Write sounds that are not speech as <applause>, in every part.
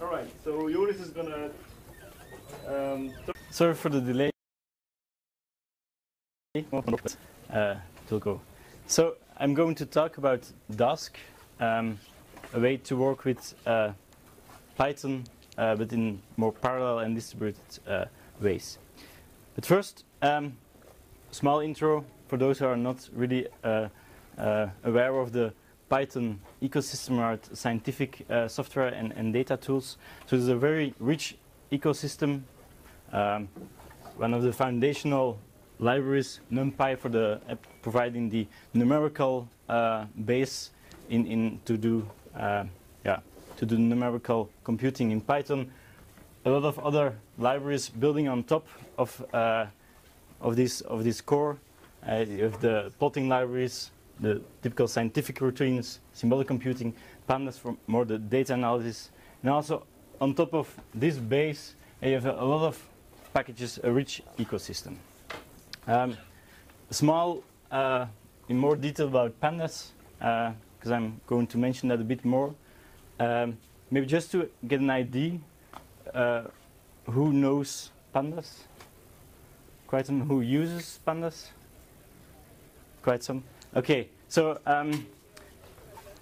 All right, so Joris is gonna. Um, Sorry for the delay. Uh, go. So I'm going to talk about Dask, um, a way to work with uh, Python, uh, but in more parallel and distributed uh, ways. But first, um, small intro for those who are not really uh, uh, aware of the Python ecosystem or scientific uh, software and, and data tools. So it's a very rich ecosystem. Um, one of the foundational libraries, NumPy, for the uh, providing the numerical uh, base in, in to do yeah to do numerical computing in Python. A lot of other libraries building on top of uh, of this of this core. Uh, you have the plotting libraries, the typical scientific routines, symbolic computing, pandas for more the data analysis, and also on top of this base, you have a, lot of packages, a rich ecosystem. Um, small, uh, in more detail about pandas, because I'm going to mention that a bit more. Um, maybe just to get an idea, uh, who knows pandas? Quite some who uses pandas? Quite some. Okay, so um,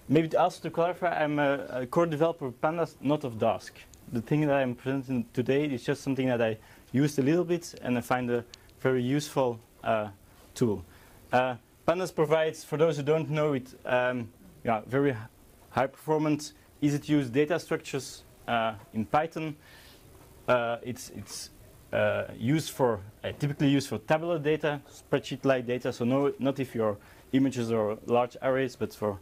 maybe also to clarify, I'm a, a, core developer of pandas, not of Dask. The thing that I'm presenting today is just something that I used a little bit and I find a very useful uh, tool. Uh, pandas provides, for those who don't know it, um, yeah, very high performance, easy to use data structures uh, in Python. Uh, it's it's uh, used for uh, typically used for tabular data, spreadsheet-like data. So no, not if your images or large arrays, but for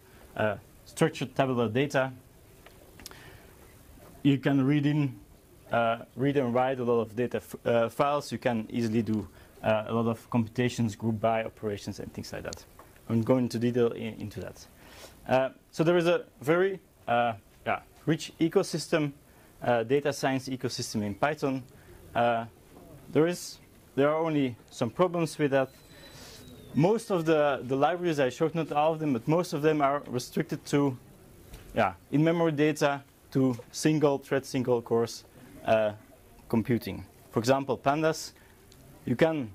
structured tabular data. You can read in, read and write a lot of data files. You can easily do uh, a lot of computations, group by operations, and things like that. I'm going into detail in, into that. Uh, so there is a very uh, yeah, rich ecosystem, data science ecosystem in Python. there is there are only some problems with that. Most of the, the libraries I showed, not all of them, but most of them are restricted to yeah, in-memory data to single thread, single cores uh, computing. For example, pandas you can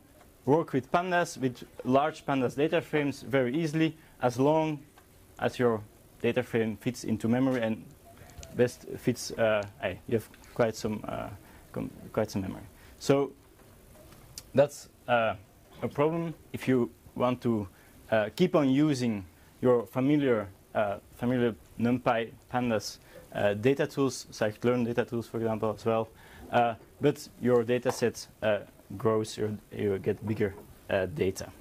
work with pandas, with large pandas data frames very easily as long as your data frame fits into memory and best fits, uh, you have quite some, uh, quite some memory. So that's uh, a problem if you want to uh, keep on using your familiar, uh, familiar NumPy pandas uh, data tools, scikit-learn data tools, for example, as well. but your data set grows, you you get bigger uh, data.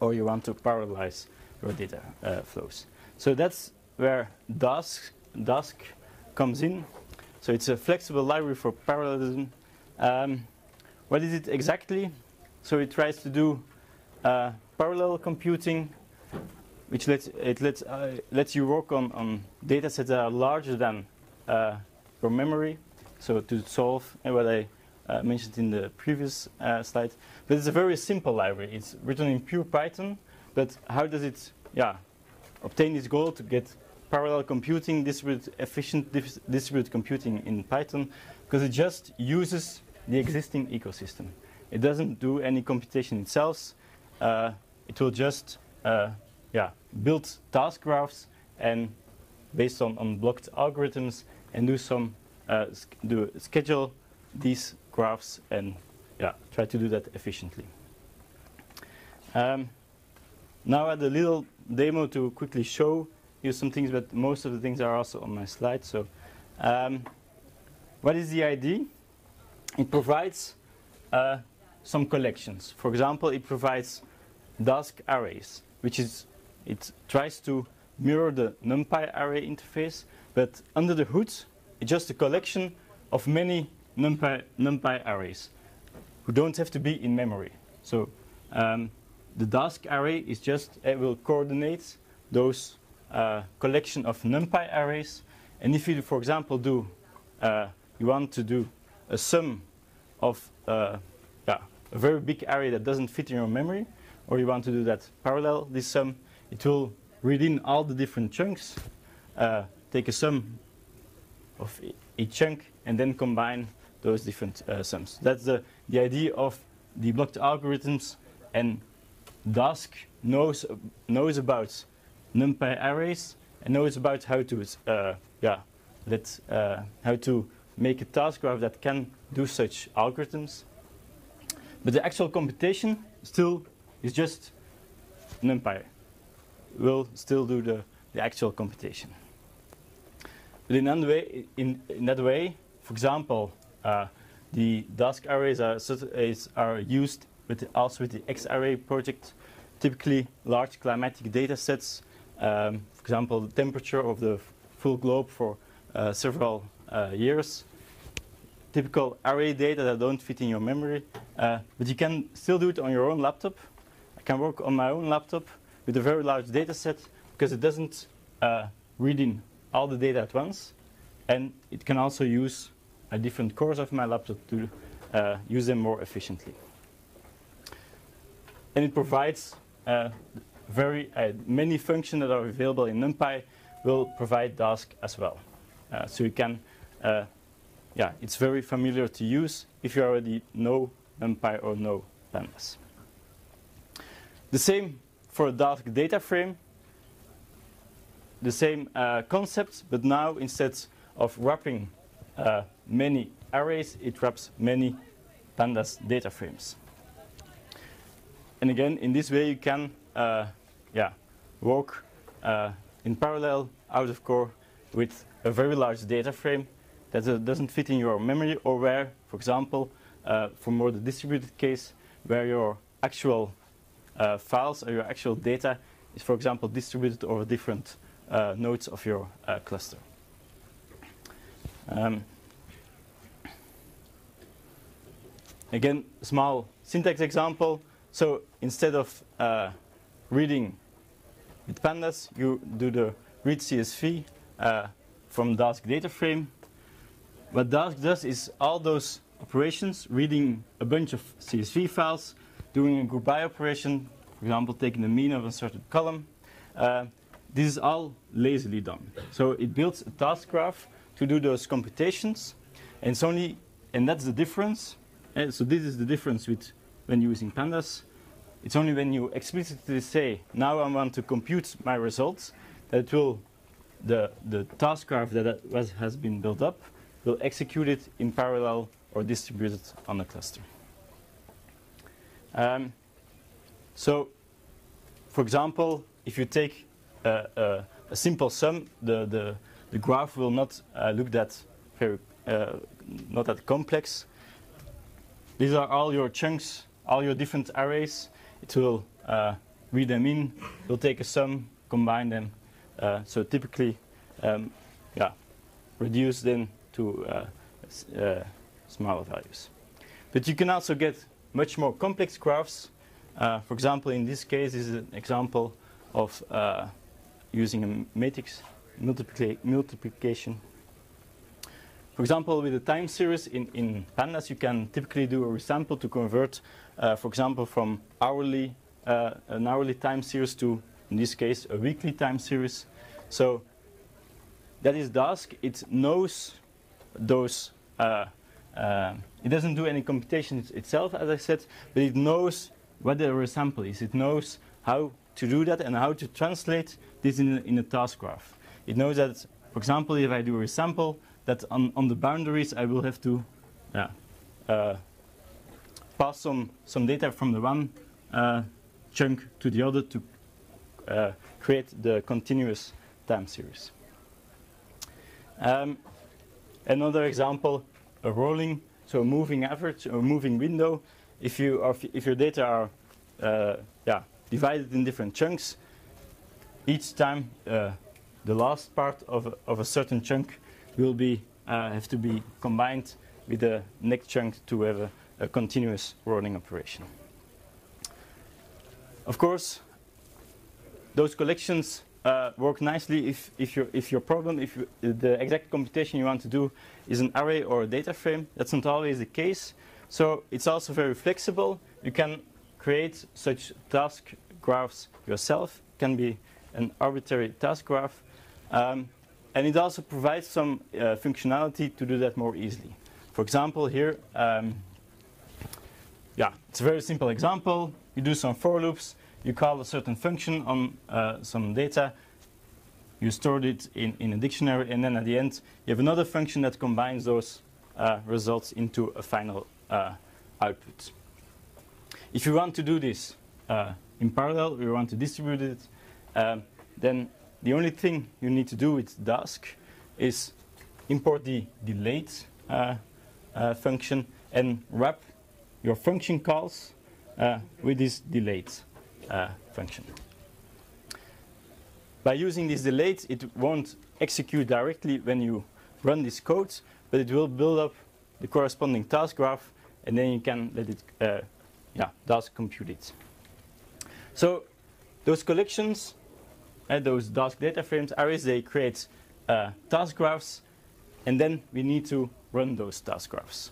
Or you want to parallelize your data uh, flows. So that's where Dask, Dask comes in. So it's a flexible library for parallelism. Um, what is it exactly? So it tries to do uh, parallel computing, which lets it lets uh, lets you work on on data sets that are larger than uh, your memory. So to solve and what I uh, mentioned in the previous uh, slide. But it's a very simple library. It's written in pure Python. But how does it, yeah, obtain this goal to get parallel computing, distributed, efficient distributed computing in Python? Because it just uses the existing ecosystem. It doesn't do any computation itself. Uh, it will just, uh, yeah, build task graphs and based on, blocked algorithms and do some uh, do schedule these graphs and yeah, try to do that efficiently. Um, now I had a little demo to quickly show you some things, but most of the things are also on my slide. So um, what is the ID? It provides uh, some collections. For example, it provides Dask arrays, which is, it tries to mirror the NumPy array interface, but under the hood, it's just a collection of many NumPy, NumPy arrays who don't have to be in memory. So um, the Dask array is just, it will coordinate those uh, collection of NumPy arrays. And if you, for example, do, uh, you want to do a sum of uh, yeah, a very big array that doesn't fit in your memory, or you want to do that parallel, this sum, it will read in all the different chunks, uh, take a sum of each chunk and then combine those different uh, sums. That's the, the idea of the blocked algorithms and Dask knows, knows about NumPy arrays and knows about how to, uh, yeah, let, uh, how to make a task graph that can do such algorithms. But the actual computation still is just NumPy. Will still do the, the actual computation. But in that way, in, in that way for example, uh, the Dask arrays are, are used with the, also with the X-array project. Typically, large climatic data sets, um, for example, the temperature of the full globe for uh, several uh, years. Typical array data that don't fit in your memory, uh, but you can still do it on your own laptop. Can work on my own laptop with a very large data set because it doesn't uh, read in all the data at once, and it can also use a different cores of my laptop to uh, use them more efficiently. And it provides uh, very uh, many functions that are available in NumPy will provide Dask as well. Uh, so you can, uh, yeah, it's very familiar to use if you already know NumPy or know Pandas. The same for a Dask data frame. The same uh, concept, but now instead of wrapping uh, many arrays, it wraps many pandas data frames. And again, in this way, you can uh, yeah, work uh, in parallel out of core with a very large data frame that uh, doesn't fit in your memory or where, for example, uh, for more the distributed case, where your actual files or your actual data is, for example, distributed over different uh, nodes of your cluster. Um, again, small syntax example. So instead of uh, reading with pandas, you do the read CSV uh, from Dask data frame. What Dask does is all those operations, reading a bunch of CSV files, doing a group by operation, for example, taking the mean of a certain column. Uh, this is all lazily done. So it builds a task graph to do those computations. And it's only, and that's the difference. And so this is the difference with when using pandas. It's only when you explicitly say, now I want to compute my results, that it will, the, the task graph that was, has been built up will execute it in parallel or distribute it on a cluster. Um, so, for example, if you take a, simple sum, the, the, the graph will not uh, look that very uh, not that complex. These are all your chunks, all your different arrays. It will uh, read them in. It will take a sum, combine them. Uh, so typically, um, yeah, reduce them to smaller values. But you can also get much more complex graphs. for example, in this case, this is an example of using a matrix multiplica multiplication. For example, with a time series in, in pandas, you can typically do a resample to convert, uh, for example, from hourly uh, an hourly time series to, in this case, a weekly time series. So that is Dask. It knows those. Uh it doesn't do any computation itself, as I said, but it knows what the resample is. It knows how to do that and how to translate this in a, in a task graph. It knows that, for example, if I do a resample, that on, on the boundaries I will have to yeah, uh, pass some, some data from the one uh, chunk to the other to uh, create the continuous time series. Um, another example, a rolling, so a moving average or moving window. If, you are, if your data are uh, yeah, divided in different chunks, each time uh, the last part of a, of a certain chunk will be uh, have to be combined with the next chunk to have a, a continuous rolling operation. Of course, those collections uh, work nicely if, if, your, if your problem, if you, the exact computation you want to do is an array or a data frame. That's not always the case. So it's also very flexible. You can create such task graphs yourself. It can be an arbitrary task graph um, and it also provides some uh, functionality to do that more easily. For example, here, um, yeah, it's a very simple example. You do some for loops, you call a certain function on uh, some data, you stored it in, in a dictionary, and then at the end, you have another function that combines those uh, results into a final uh, output. If you want to do this uh, in parallel, you want to distribute it, um, then the only thing you need to do with Dask is import the delayed uh, uh, function and wrap your function calls uh, with this delayed function. By using these delays, it won't execute directly when you run these codes, but it will build up the corresponding Dask graph, and then you can let it, uh, yeah, Dask compute it. So those collections, uh, those task data frames, arrays, they create uh, task graphs, and then we need to run those task graphs.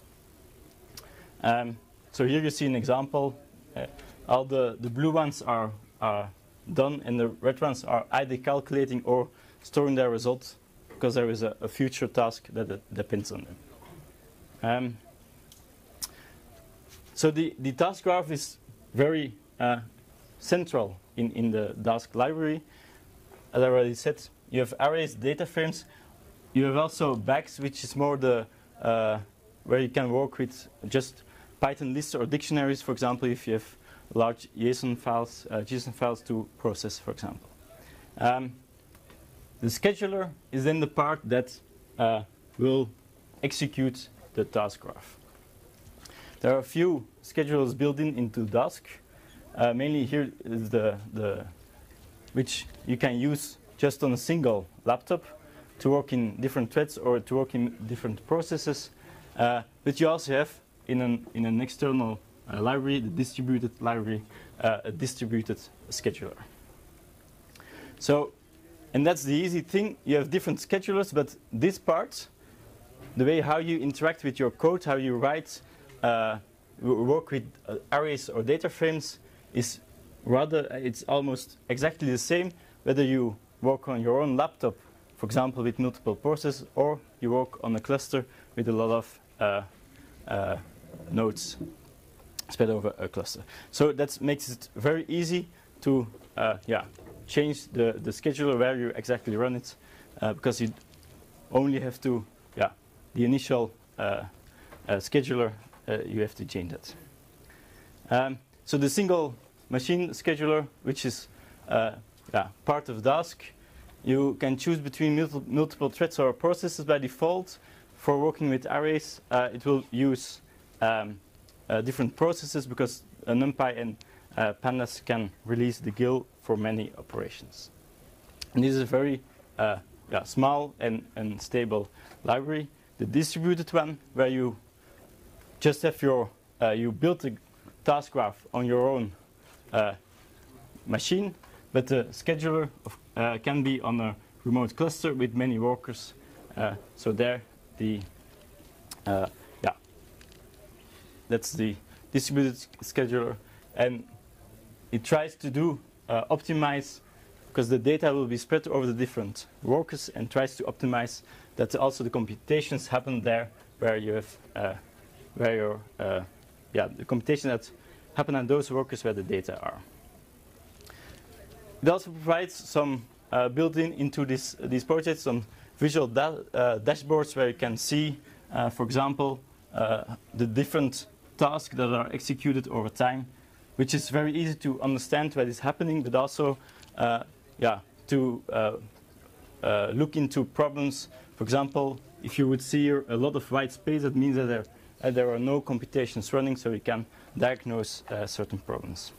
Um, so here you see an example. Uh, all the, the blue ones are, are done, and the red ones are either calculating or storing their results because there is a, a future Dask that, that, depends on them. Um, so the, the task graph is very uh, central in, in the task library. As I already said, you have arrays, data frames. You have also bags, which is more the uh, where you can work with just Python lists or dictionaries, for example, if you have large JSON files, uh, JSON files to process, for example. Um, the scheduler is then the part that uh, will execute the task graph. There are a few schedulers built in into Dask. Uh, mainly here is the, the which you can use just on a single laptop to work in different threads or to work in different processes. Uh, but you also have in an, in an external uh, library, the distributed library, uh, a distributed scheduler. So, and that's the easy thing. You have different schedulers, but this part, the way how you interact with your code, how you write, uh, work with uh, arrays or data frames, is rather, it's almost exactly the same whether you work on your own laptop, for example, with multiple processes, or you work on a cluster with a lot of uh, uh, nodes spread over a cluster. So that makes it very easy to uh, yeah, change the, the scheduler where you exactly run it uh, because you only have to, yeah, the initial uh, uh scheduler, uh, you have to change that. Um, so the single machine scheduler, which is uh, yeah, part of Dask, you can choose between multiple, multiple threads or processes by default. For working with arrays, it will use um, different processes because NumPy and uh, Pandas can release the GIL for many operations. And this is a very uh, yeah, small and, and stable library. The distributed one, where you just have your, uh, you build a task graph on your own uh, machine, but the scheduler of, uh, can be on a remote cluster with many workers. so there, the that's the distributed scheduler. And it tries to do uh, optimize because the data will be spread over the different workers and tries to optimize that also the computations happen there where you have uh, where your uh, yeah the computation that happen on those workers where the data are. It also provides some uh, built-in into this these projects some visual da uh, dashboards where you can see, uh, for example, the different tasks that are executed over time, which is very easy to understand what is happening, but also uh, yeah, to uh, uh, look into problems. For example, if you would see a lot of white space, that means that there, uh, there are no computations running, so we can diagnose uh, certain problems.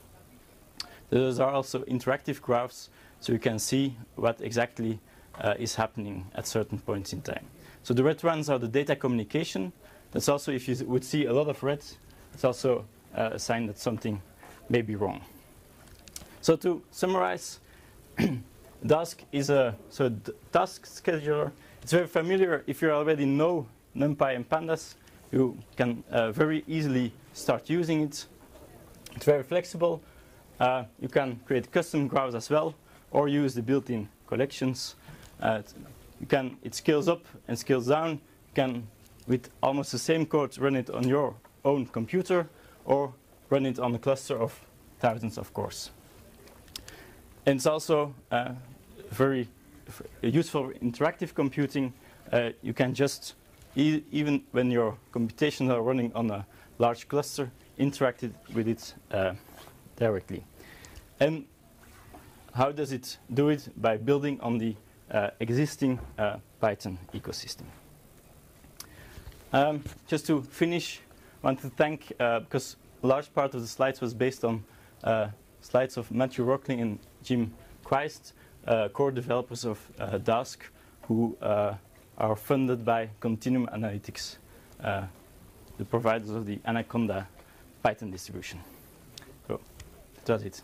Those are also interactive graphs, so you can see what exactly uh, is happening at certain points in time. So the red ones are the data communication. That's also if you would see a lot of red, it's also uh, a sign that something may be wrong. So to summarize, <clears throat> Dask is a so task scheduler. It's very familiar if you already know NumPy and Pandas. You can uh, very easily start using it. It's very flexible. Uh, you can create custom graphs as well, or use the built-in collections. Uh, you can it scales up and scales down. You can with almost the same code run it on your own computer or run it on a cluster of thousands of cores. And it's also uh, very useful interactive computing. Uh, you can just, e- even when your computations are running on a large cluster, interact it with it uh, directly. And how does it do it? By building on the uh, existing uh, Python ecosystem. Um, just to finish, want to thank, uh, because a large part of the slides was based on uh, slides of Matthew Rocklin and Jim Crist, uh, core developers of Dask, who are funded by Continuum Analytics, the providers of the Anaconda Python distribution. So that's it.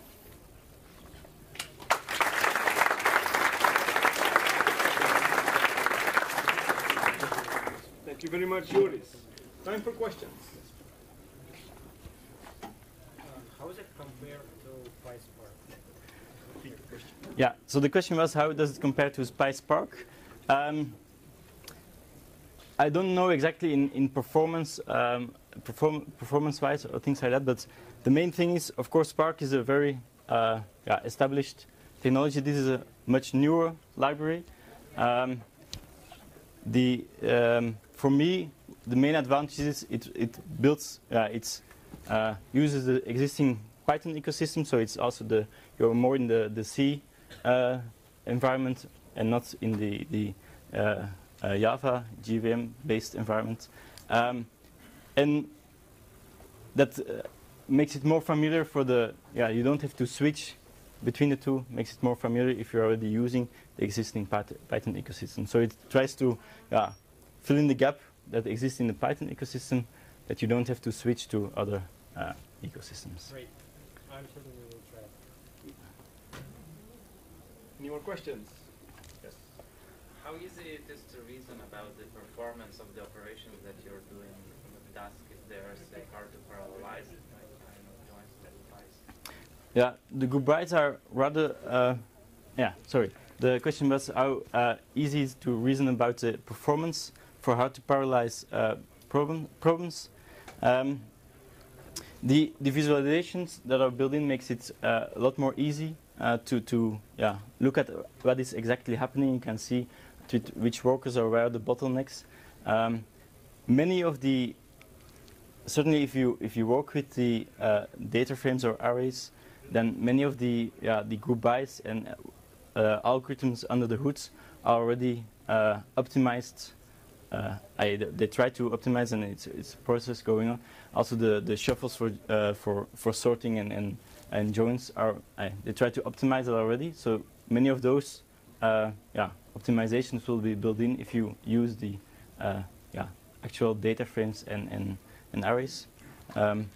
Thank you very much, Joris. Time for questions. Uh, How is it compared to PySpark? Yeah, so the question was how does it compare to PySpark? Um, I don't know exactly in, in performance, um, perform, performance-wise or things like that, but the main thing is, of course, Spark is a very uh, yeah, established technology. This is a much newer library. Um, the, um, for me, the main advantage is it, it builds, uh, it uh, uses the existing Python ecosystem, so it's also the, you're more in the, the C uh, environment and not in the, the uh, uh, Java JVM based environment. Um, and that uh, makes it more familiar for the, yeah, you don't have to switch between the two, makes it more familiar if you're already using the existing Python ecosystem. So it tries to fill in the gap that exists in the Python ecosystem that you don't have to switch to other uh, ecosystems. Great. I'm try. Any more questions? Yes. How easy it is to reason about the performance of the operations that you're doing with Dask? Is there, say, hard to parallelize it, like kind of joins and applies? Yeah, the group bys are rather. Uh, yeah, sorry. The question was how uh, easy is to reason about the performance for how to parallelize uh, problem, problems. Um, the, the visualizations that are built in makes it uh, a lot more easy uh, to, to yeah, look at what is exactly happening. You can see which workers are where the bottlenecks. Um, many of the certainly if you if you work with the uh, data frames or arrays, then many of the yeah, the group bys and uh, algorithms under the hoods are already uh, optimized. Uh, I, they try to optimize, and it's, it's a process going on. Also, the, the shuffles for uh, for for sorting and and, and joins are I, they try to optimize it already. So many of those uh, yeah optimizations will be built in if you use the uh, yeah actual data frames and and, and arrays. Um,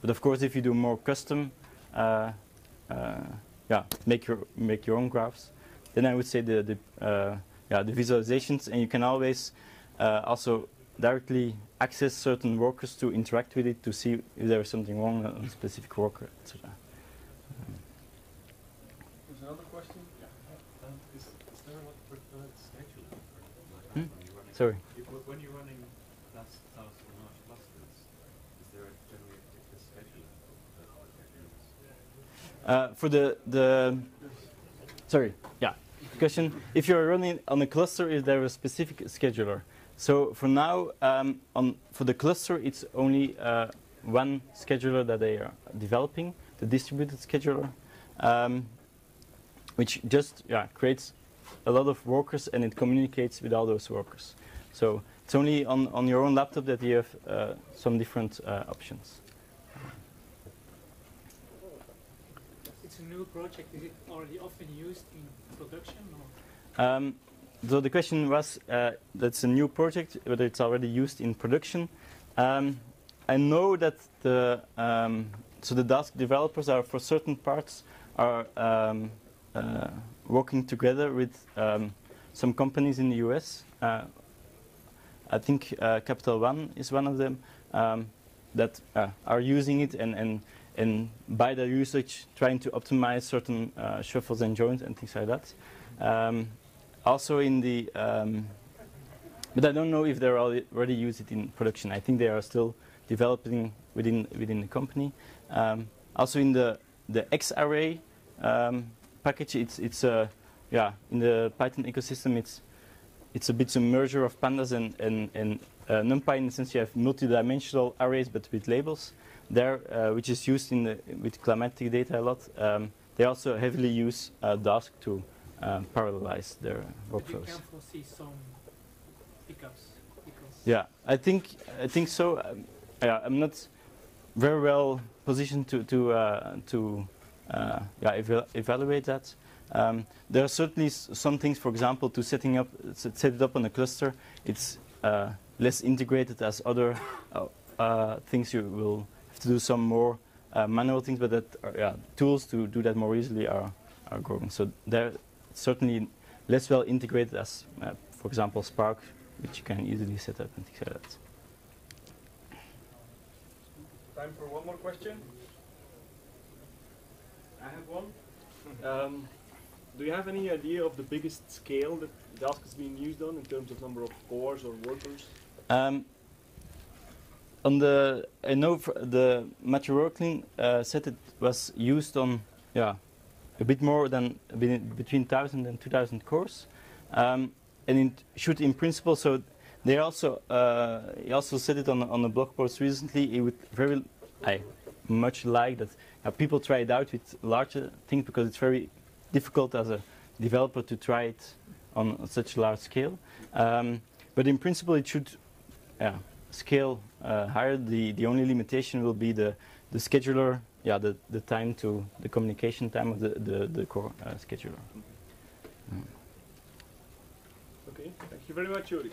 but of course, if you do more custom, uh, uh, yeah, make your make your own graphs, then I would say the the uh, yeah the visualizations, and you can always uh, also directly access certain workers to interact with it to see if there is something wrong on a specific worker, etc. Hmm? when you're running? Sorry. When you're running tasks on large clusters, is there a generally a particular that? Uh, for the the sorry, yeah, question. If you're running on a cluster, is there a specific scheduler? So for now, um, on for the cluster, it's only uh, one scheduler that they are developing, the distributed scheduler, um, which just yeah creates a lot of workers and it communicates with all those workers. So it's only on, on your own laptop that you have uh, some different uh, options. It's a new project. Is it already often used in production? Or? Um, so the question was, uh, that's a new project, whether it's already used in production. Um, I know that the um, so the Dask developers are for certain parts are um, uh, working together with um, some companies in the US. Uh, I think uh, Capital One is one of them um, that uh, are using it and, and and by their usage trying to optimize certain uh, shuffles and joins and things like that. Um, also in the, um, but I don't know if they're already use it in production. I think they are still developing within within the company. Um, also in the the X array um, package, it's it's a yeah in the Python ecosystem it's it's a bit a merger of pandas and and and uh, NumPy in the sense you have multi-dimensional arrays but with labels there, uh, which is used in the, with climatic data a lot. Um, they also heavily use uh, Dask to um, parallelize their But you workflows. can foresee some hiccups Yeah, I think I think so. Um, yeah, I'm not very well positioned to to uh, to uh, yeah eva- evaluate that. Um, there are certainly some things, for example, to setting up set it up on a cluster. It's uh, less integrated as other uh, uh, things. You will have to do some more uh, manual things, but that are, yeah, tools to do that more easily are are growing. So they're certainly less well integrated as, uh, for example, Spark, which you can easily set up and things like that. Time for one more question. I have one. Um, do you have any idea of the biggest scale that Dask is being used on in terms of number of cores or workers? Um, on the I know the Matthew Rocklin uh, set it was used on yeah a bit more than between 1000 and 2000 cores, um, and it should in principle so they also uh, he also said it on on a blog post recently. He would very I much like that people try it out with larger things because it's very difficult as a developer to try it on such large scale. Um, but in principle, it should yeah, scale uh, higher. The the only limitation will be the the scheduler. Yeah, the, the time to the communication time of the the, the core uh, scheduler. Okay, thank you very much, Yuri.